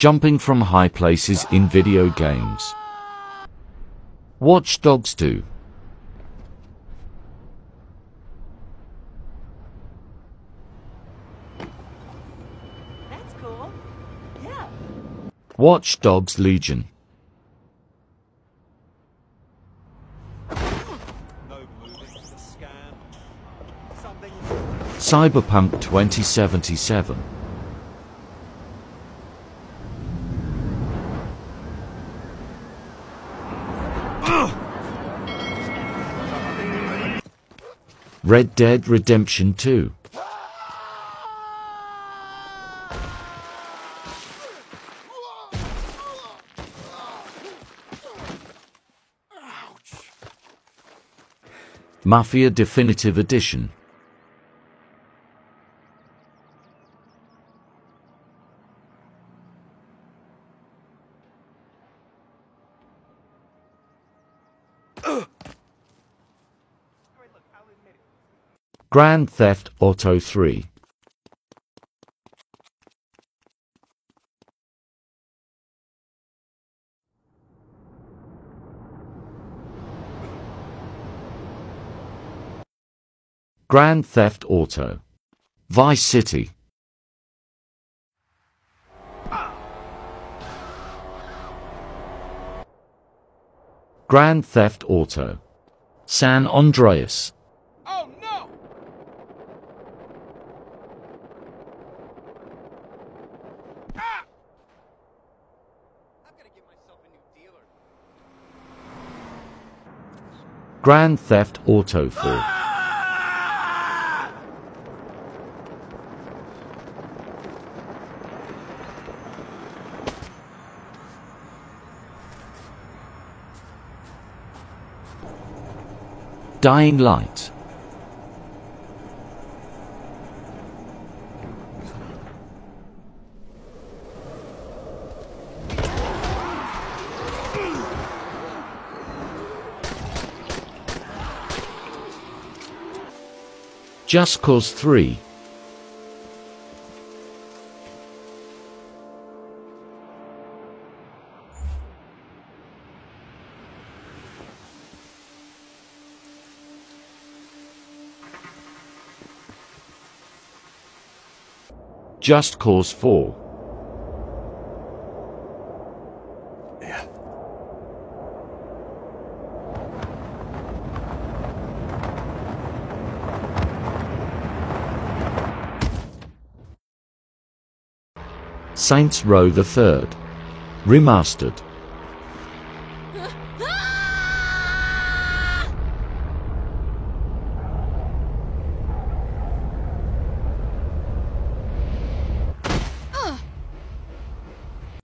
Jumping from high places in video games. Watch Dogs 2. That's cool. Yeah. Watch Dogs Legion. No moving, the scam. Something. Cyberpunk 2077. Red Dead Redemption 2. Mafia Definitive Edition. Grand Theft Auto 3. Grand Theft Auto. Vice City. Grand Theft Auto. San Andreas. Grand Theft Auto 4. Dying Light. Just Cause 3. Just Cause 4. Saints Row the Third. Remastered.